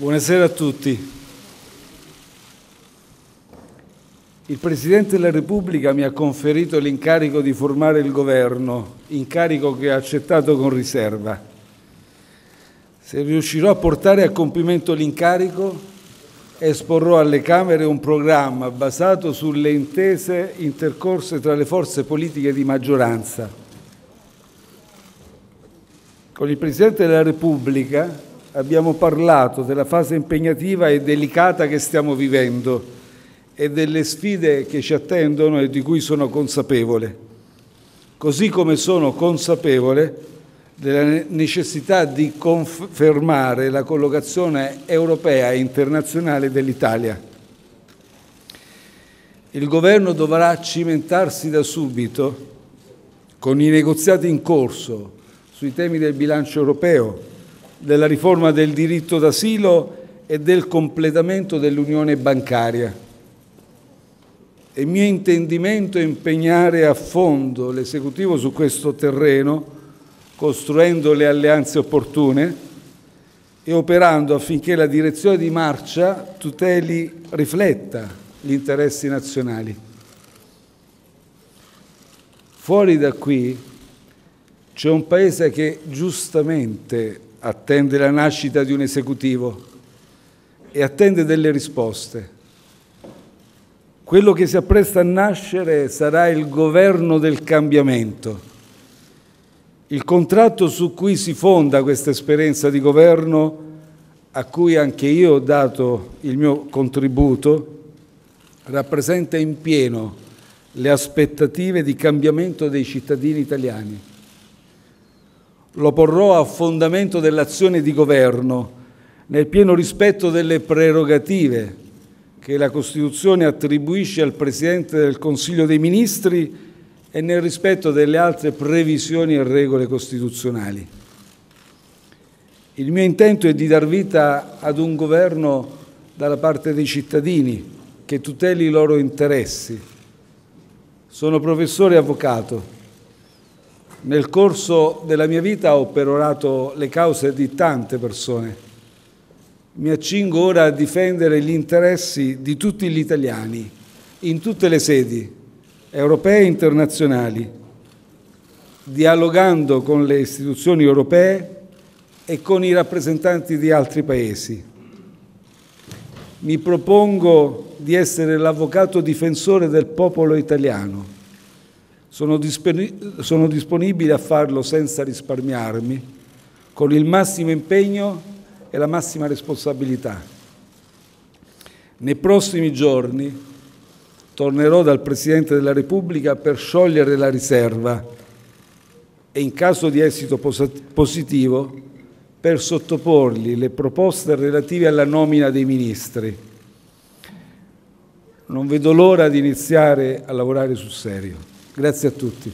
Buonasera a tutti. Il Presidente della Repubblica mi ha conferito l'incarico di formare il governo, incarico che ha accettato con riserva. Se riuscirò a portare a compimento l'incarico, esporrò alle Camere un programma basato sulle intese intercorse tra le forze politiche di maggioranza. Con il Presidente della Repubblica abbiamo parlato della fase impegnativa e delicata che stiamo vivendo e delle sfide che ci attendono e di cui sono consapevole, così come sono consapevole della necessità di confermare la collocazione europea e internazionale dell'Italia. Il Governo dovrà cimentarsi da subito con i negoziati in corso sui temi del bilancio europeo, della riforma del diritto d'asilo e del completamento dell'unione bancaria. È mio intendimento impegnare a fondo l'esecutivo su questo terreno costruendo le alleanze opportune e operando affinché la direzione di marcia tuteli, rifletta gli interessi nazionali. Fuori da qui c'è un Paese che giustamente attende la nascita di un esecutivo e attende delle risposte. Quello che si appresta a nascere sarà il governo del cambiamento il contratto su cui si fonda questa esperienza di governo, a cui anche io ho dato il mio contributo, rappresenta in pieno le aspettative di cambiamento dei cittadini italiani. Lo porrò a fondamento dell'azione di governo, nel pieno rispetto delle prerogative che la Costituzione attribuisce al Presidente del Consiglio dei Ministri e nel rispetto delle altre previsioni e regole costituzionali. Il mio intento è di dar vita ad un governo dalla parte dei cittadini che tuteli i loro interessi. Sono professore e avvocato. Nel corso della mia vita ho perorato le cause di tante persone. Mi accingo ora a difendere gli interessi di tutti gli italiani, in tutte le sedi, europee e internazionali, dialogando con le istituzioni europee e con i rappresentanti di altri paesi. Mi propongo di essere l'avvocato difensore del popolo italiano. Sono, sono disponibile a farlo senza risparmiarmi, con il massimo impegno e la massima responsabilità. Nei prossimi giorni tornerò dal Presidente della Repubblica per sciogliere la riserva e in caso di esito positivo per sottoporgli le proposte relative alla nomina dei ministri. Non vedo l'ora di iniziare a lavorare sul serio. Grazie a tutti.